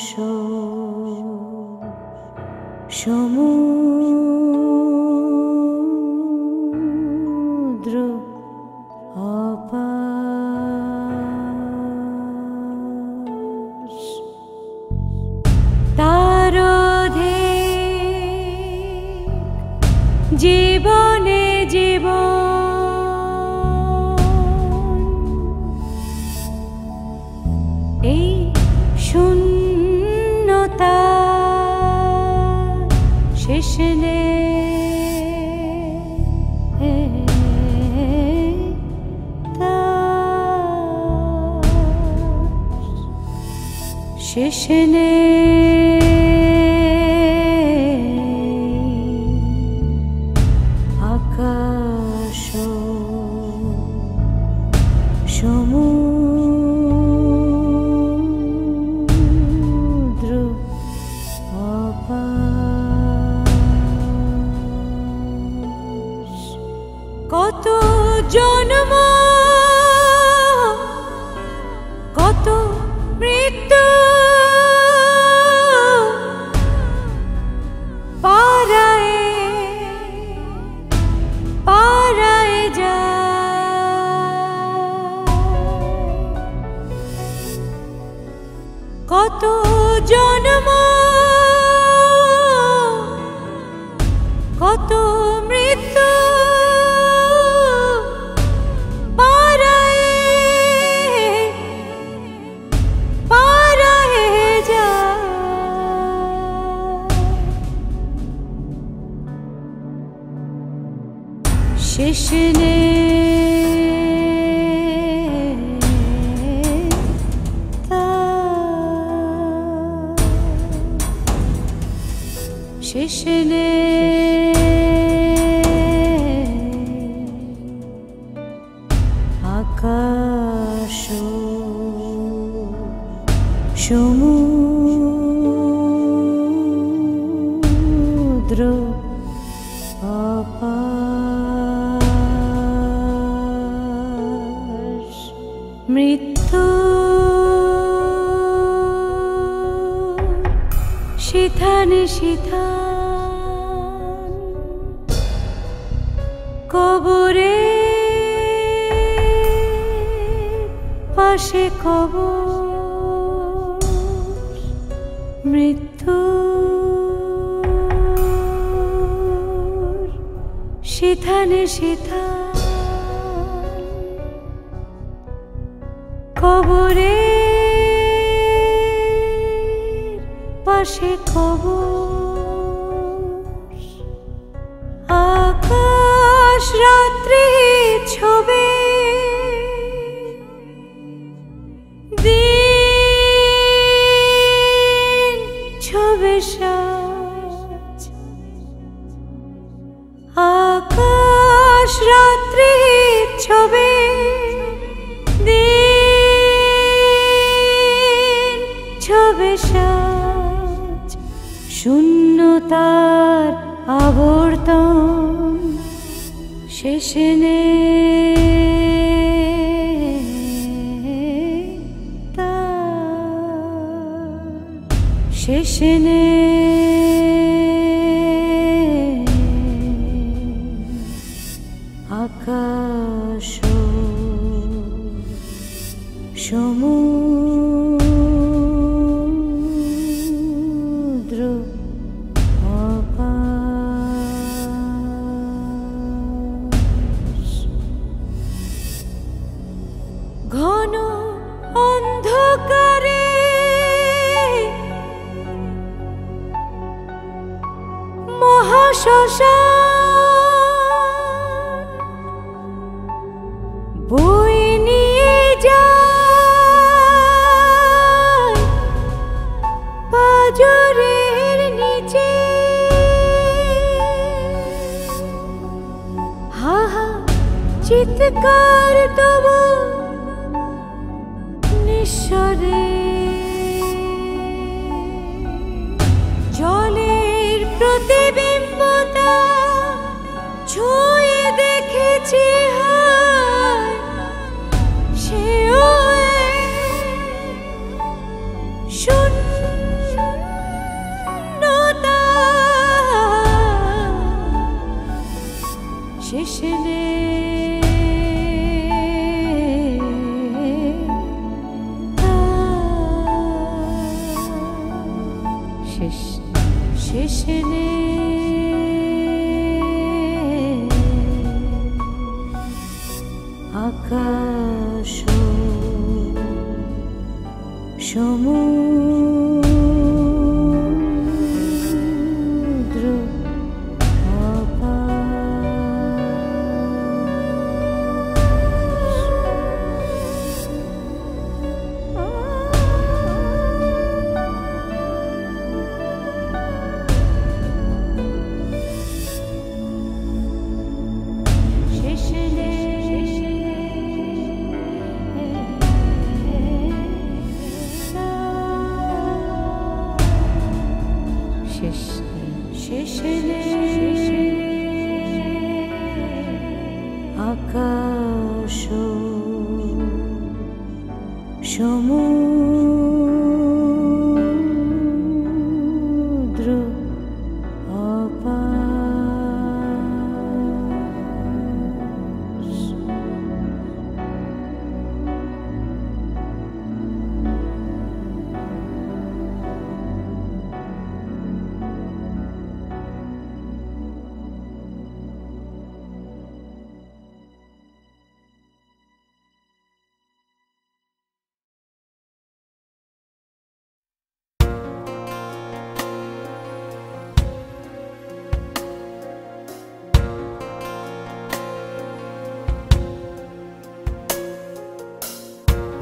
手，守墓 তো মৃত্যু আকাশে কব মৃত্যু। শিথানে শিথা কবরে পাশে কব আকাশ রাত্রি ছবি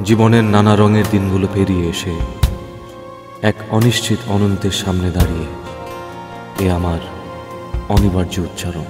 জীবনের নানা রঙের দিনগুলো পেরিয়ে এসে এক অনিশ্চিত অনন্তের সামনে দাঁড়িয়ে এ আমার অনিবার্য উচ্চারণ।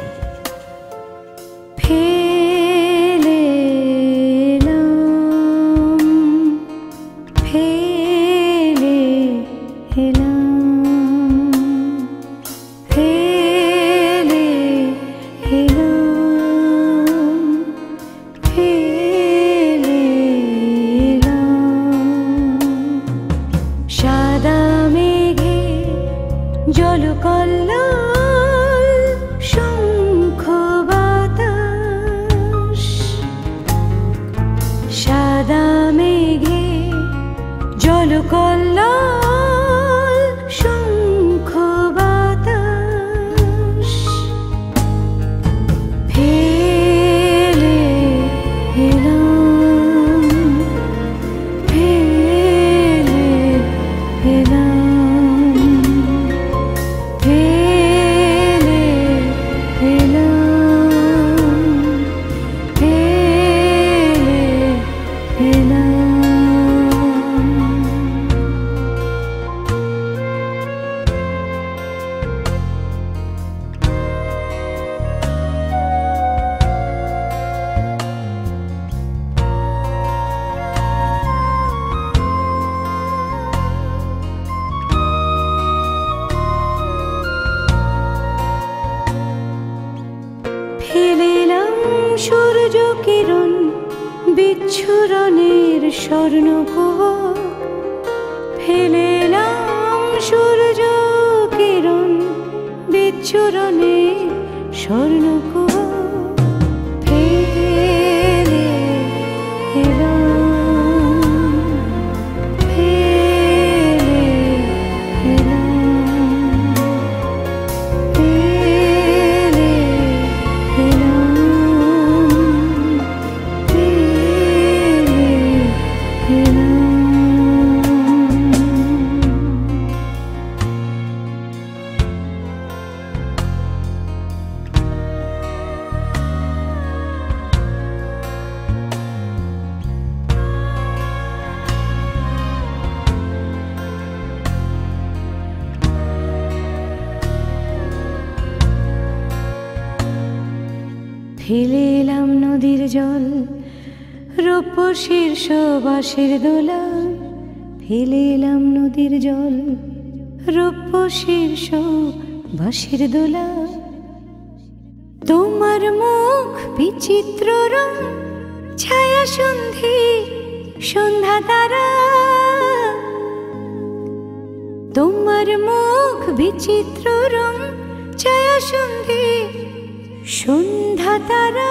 স্বর্ণ আকাশের দোলা ফেলে এলাম নদীর জল, রূপ শীর্ষ বাঁশের দোলা। তোমার মুখ বিচিত্র রং, ছায়া সন্ধি, সন্ধ্যা তারা। তোমার মুখ বিচিত্র রং, ছায়া সন্ধি, সন্ধ্যা তারা।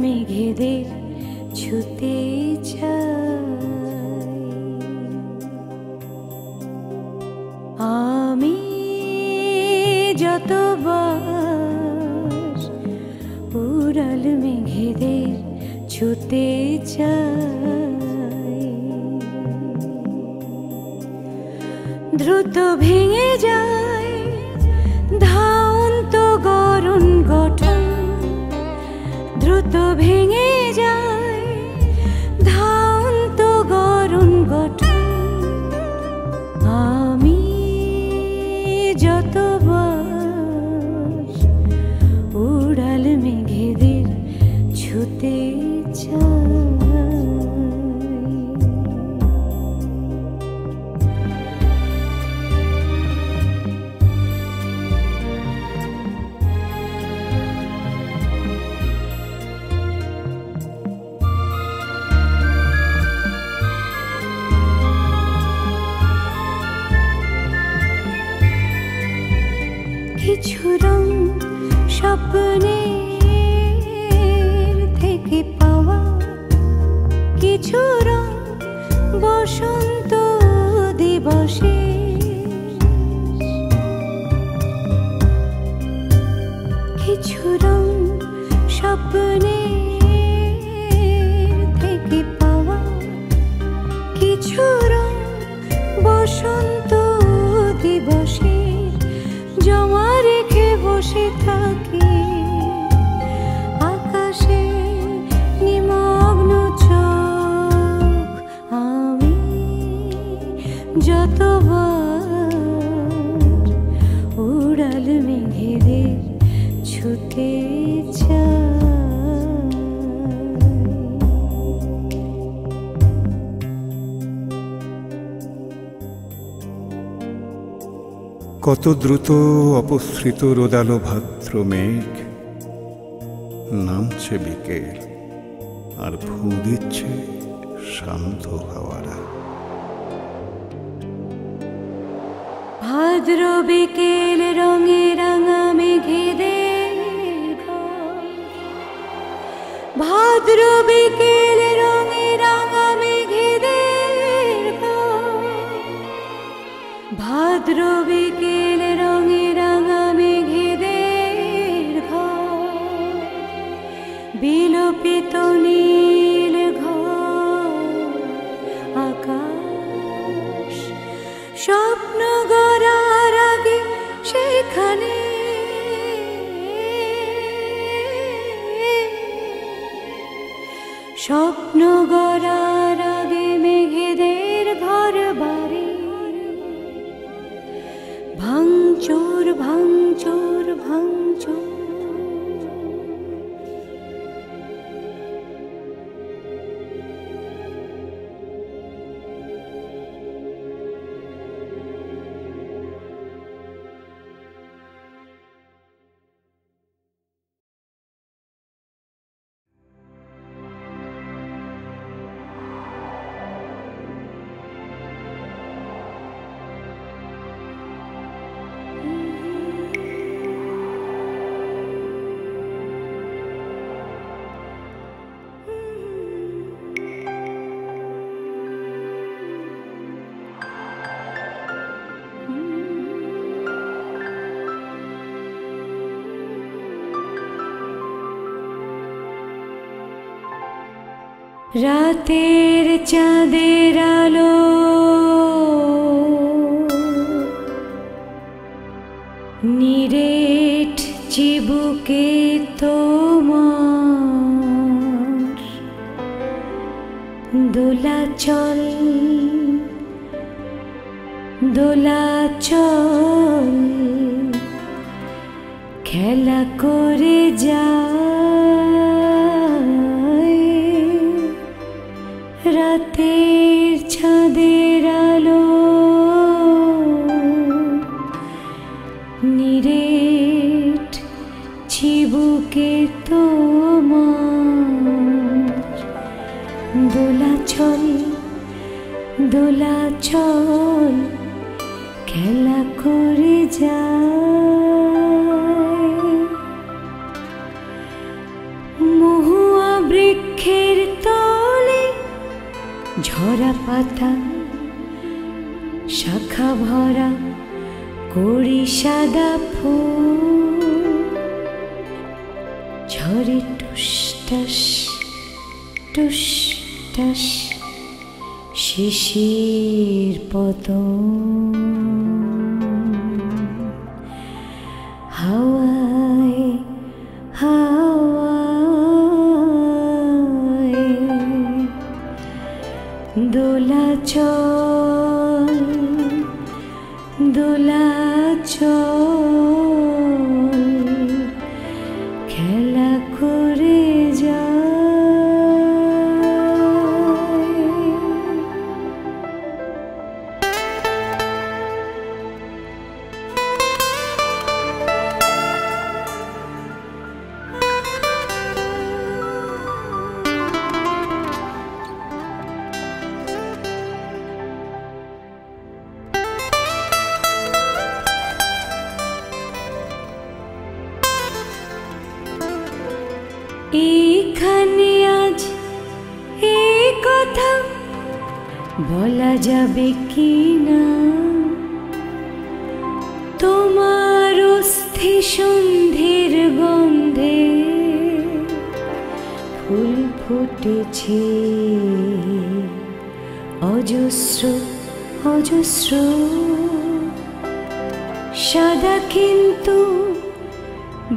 me ghee dee কত দ্রুত অপসৃত রোদালো ভাদ্র মেঘ। নামছে বিকেল, আর ফু দিচ্ছে শান্ত হাওয়ারা। ভাদ্র বিকেল রঙে রাঙা মেঘেদে ভাদ্র বিকেল রঙে রাঙা মেঘেদের ভাদ্র রাতের চাঁদের আলো টুসটাস টুসটাস শিশির পতন।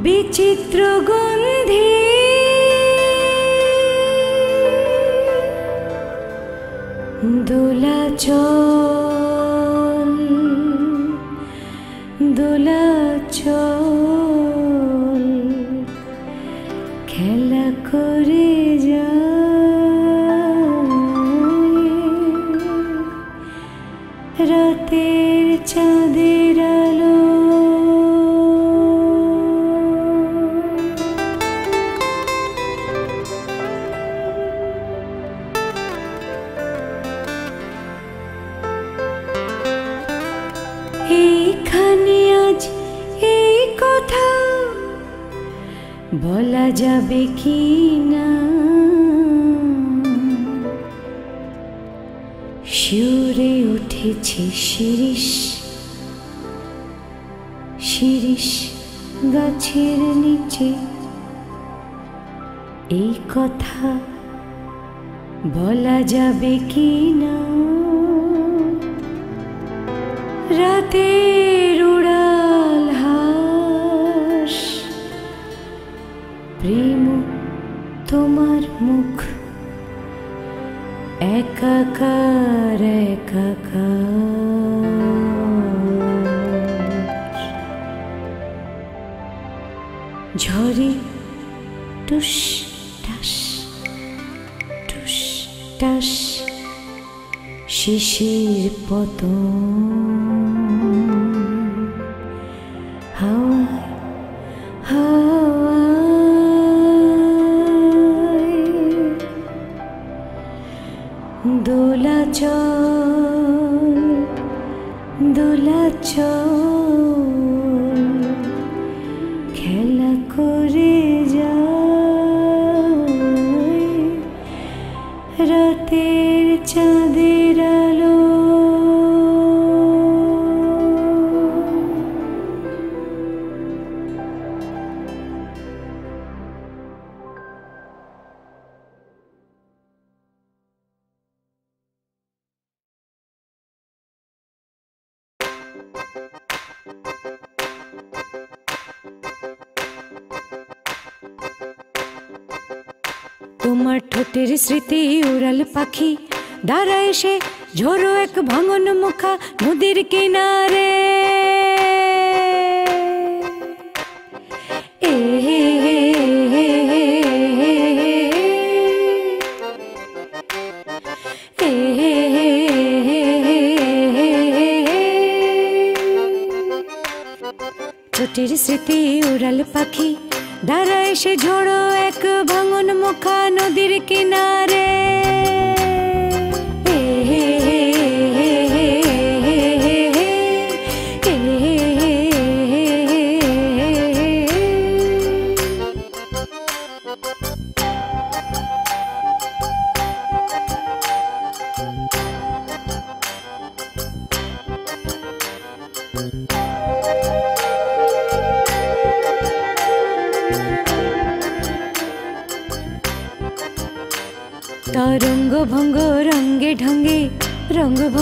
বিচিত্র গন্ধে দোলাচ দোলাচল যাবে কি না? শিউরে উঠেছে শিরিষ শিরিষ গাছের নিচে। এই কথা বলা যাবে কি না? রাতে ঝরে টুস টাস টুস টাস শিশির পতন স্মৃতি উড়াল পাখি দাঁড়ায় সে ঝোরো এক ভাঙন মুখা নদীর কিনারে ছোটির স্মৃতি উড়াল পাখি দাঁড়া এসে ঝোড়ো এক ভাঙন মুখা নদীর কিনারে।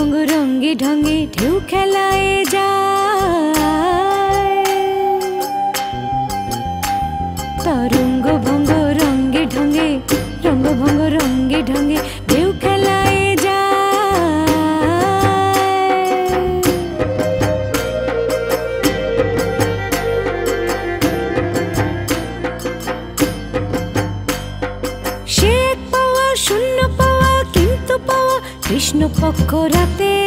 রঙ্গ ভঙ্গ রঙ্গে ঢঙ্গে ঢেউ খেলায় যায় তরঙ্গ ভঙ্গ রঙ্গে ঢঙ্গে রঙ্গ ভঙ্গ রঙ্গে ঢঙ্গে পক্ষ রাতে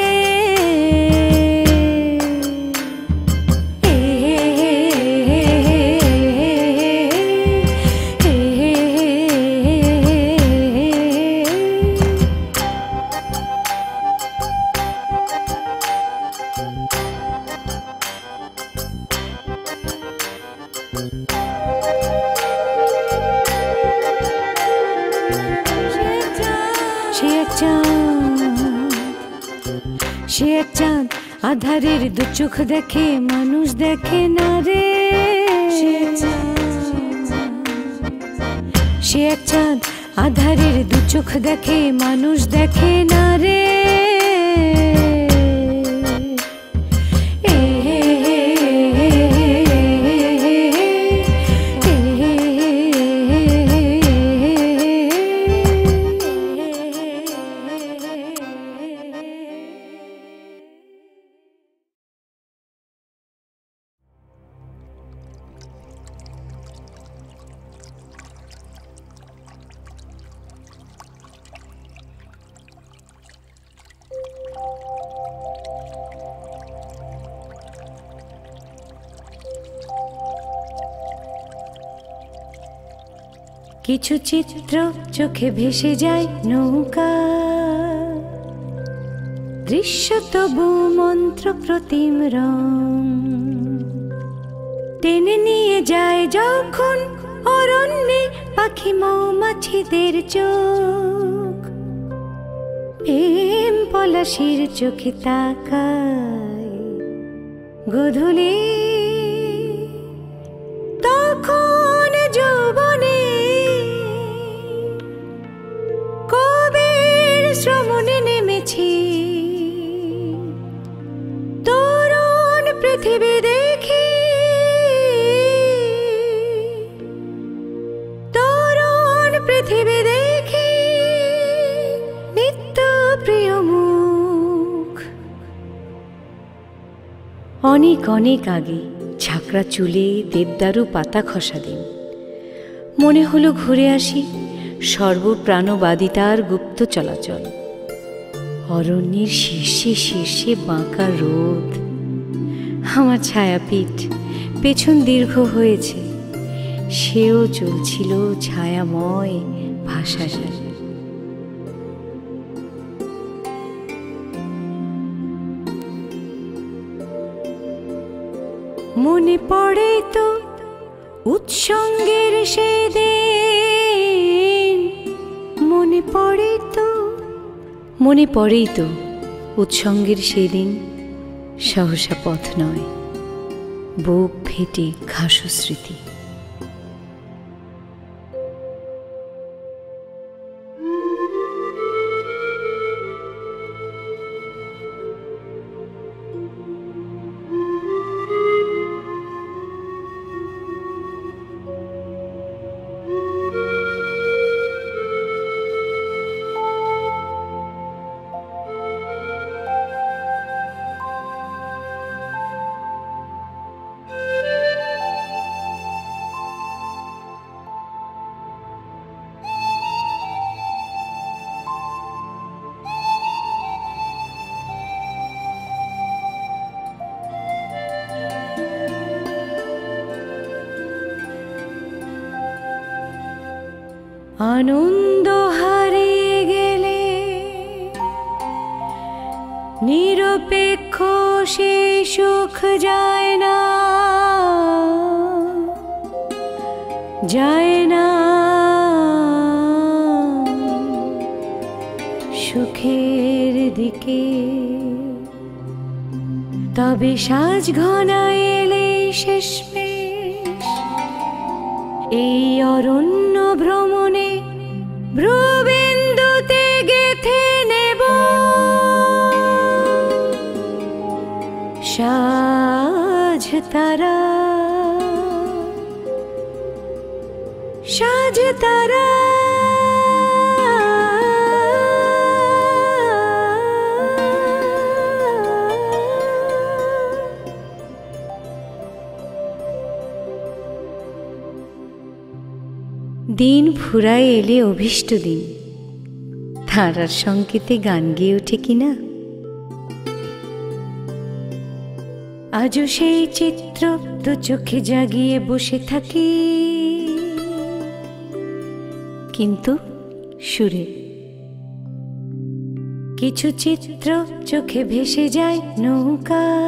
চোখ দেখে, মানুষ দেখে না রে। সে এক চাঁদ, আধারের দু চোখ দেখে, মানুষ দেখে না রে। কিছু চিত্র চোখে ভেসে যায় নৌকা। দৃশ্য তবু মন্ত্র প্রতিম রং। টেনে নিয়ে যায় যখন অরণ্যে পাখি মৌমাছিদের চোখ। প্রেম পলাশির চোখে তাকায় গধূলি। তখন যৌবনে পৃথিবী দেখি। তরুণ পৃথিবী দেখি। নিত্য প্রিয় মুখ। অনেক অনেক আগে ঝাঁকড়া চুলে দেবদারু পাতা খসা দিন। মনে হলো ঘুরে আসি সর্বপ্রাণবাদিতার গুপ্ত চলাচল। অরণ্যের শীর্ষে শীর্ষে বাঁকা রোদ। আমার ছায়াপীঠ পেছন দীর্ঘ হয়েছে। সেও চলছিল ছায়াময় ভাষায়। মনে পড়ে তো উৎসঙ্গের সেদিন। মনে পড়ে তো মনে পড়েই তো উৎসঙ্গের সেদিন। সহসা পথ নয়। বুক ফেটে ঘাসু সাজ ঘনা এলে শেষমেশ। এই অরণ্য ভ্রমণে ভ্রবিন্দুতে গেথে নেব। সাজ তারা সাজ তারা। দিন ফুরায় এলে অভীষ্ট দিন। তারার সংকেতে গান গেয়ে ওঠে কিনা? আজও সেই চিত্র তো চোখে জাগিয়ে বসে থাকি। কিন্তু সুরে কিছু চিত্র চোখে ভেসে যায় নৌকা।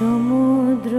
সমুদ্র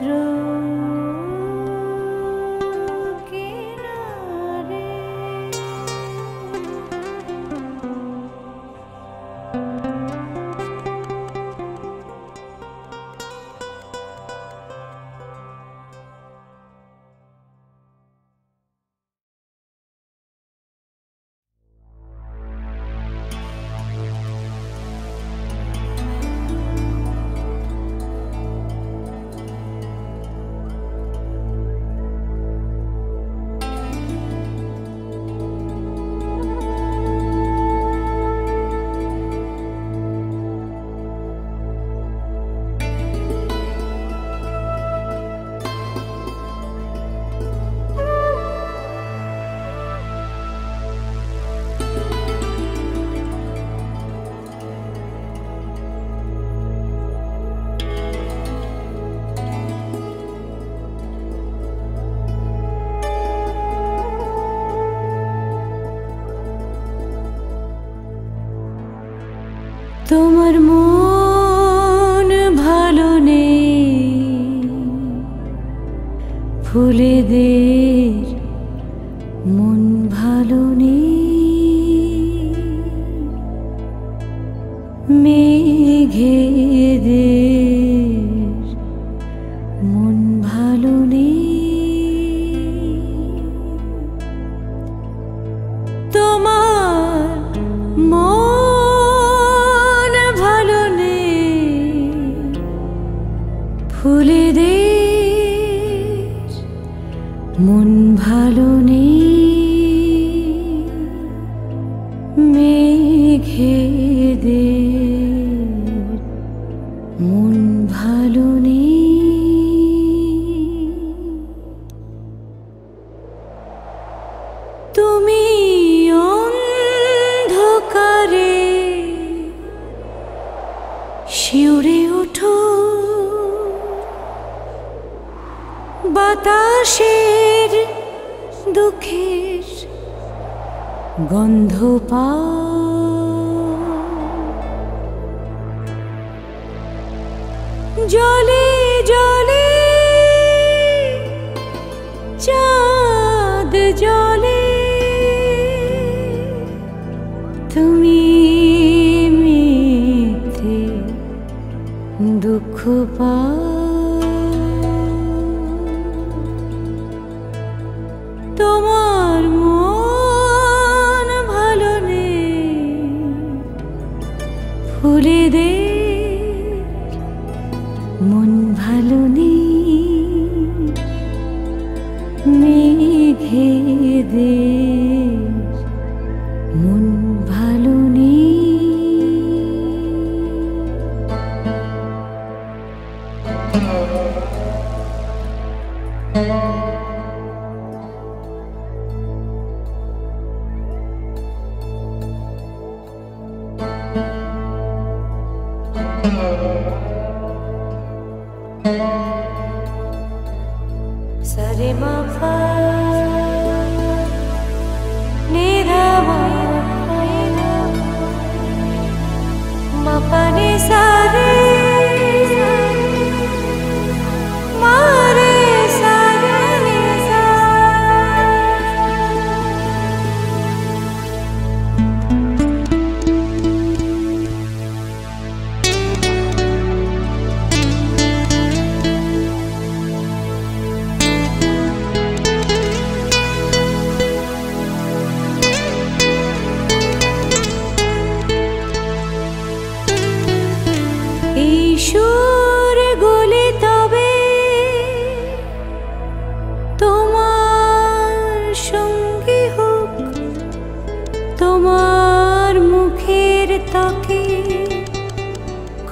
त्र মেঘেদের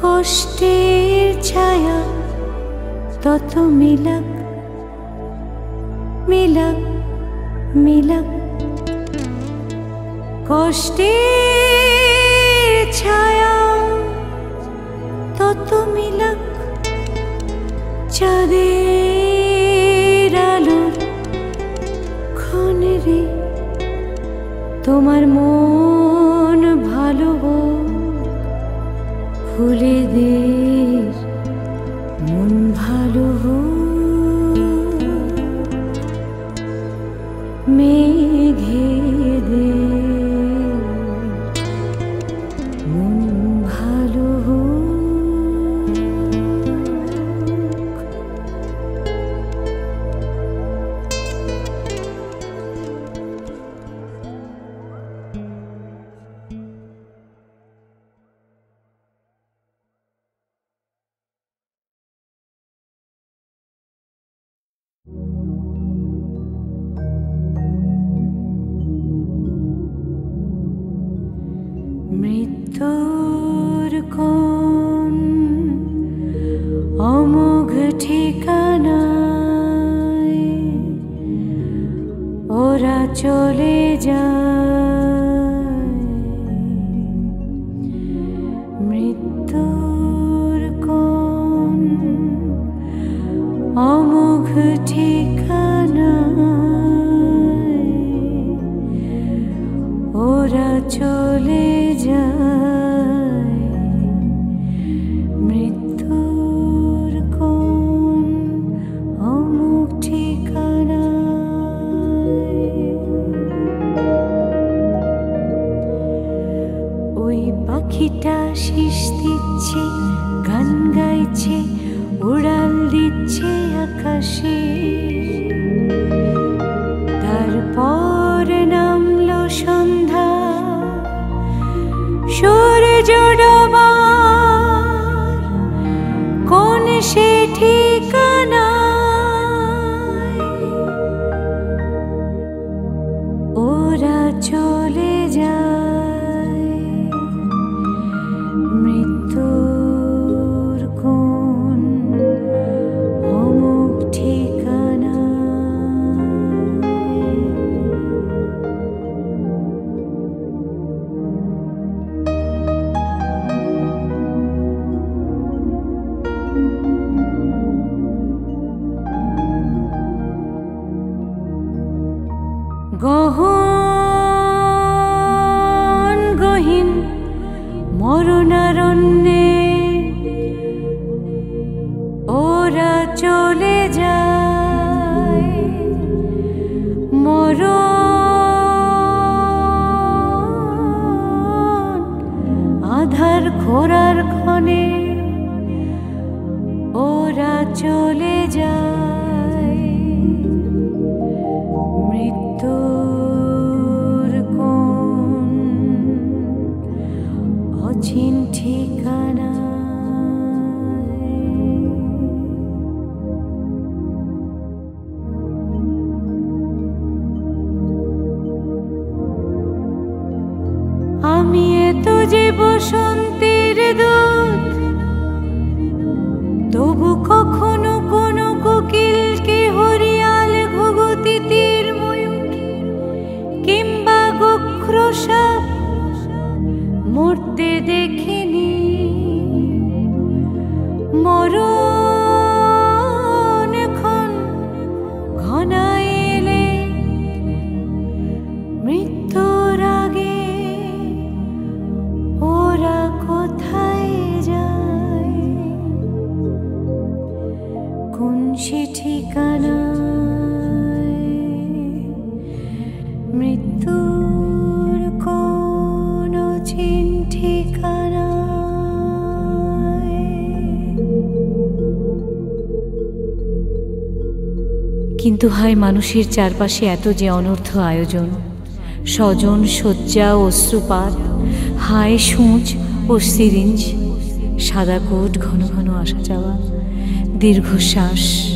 কষ্টের ছায়া তত মিলাক মিলাক মিলাক। কষ্টের ছায়া তত মিলাক চাঁদের আলোর তোমার মন ঠিকানায়। ওরা চলে যায়। কিন্তু হয় মানুষের চারপাশে এত যে অনর্থ আয়োজন। স্বজন, শয্যা, অশ্রুপাত, হায় সূচ ও সিরিঞ্জ, সাদা কোট ঘন ঘন আসা যাওয়া, দীর্ঘশ্বাস।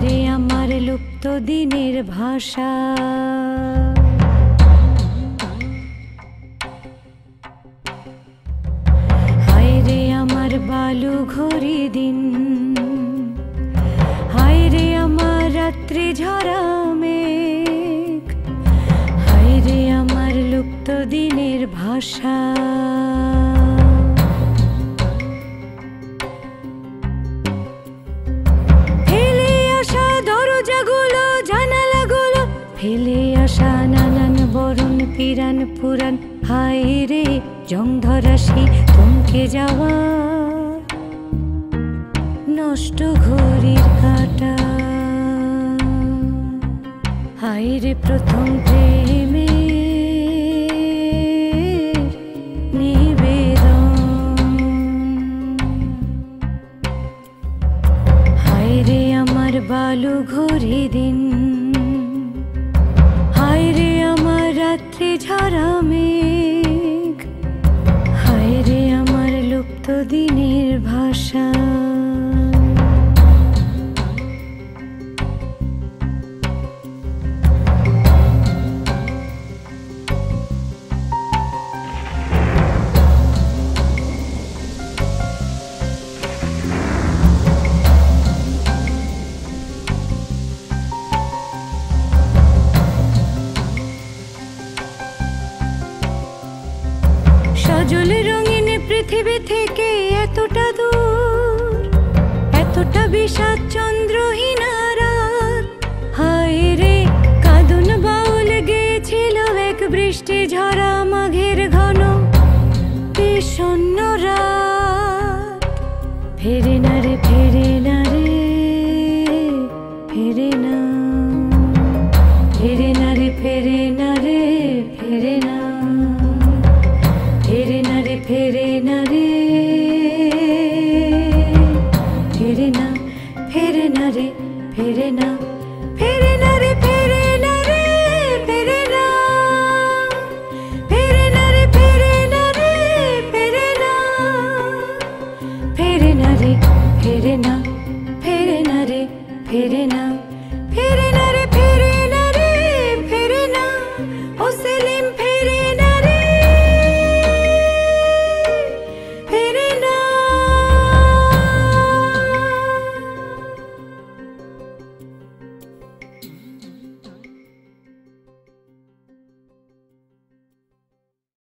হায়রে আমার লুপ্ত দিনের ভাষা। হায়রে আমার বালু ঘড়ি দিন। হায়রে আমার রাত্রি ঝরা মেঘ। হায়রে আমার লুপ্ত দিনের ভাষা। পিরান পুরান হায় রে জং ধরাসি থমকে যাওয়া। নষ্ট ঘড়ির কাটা। হায় রে প্রথম প্রেমে আমার বালু ঘড়ি দিন। ভাষা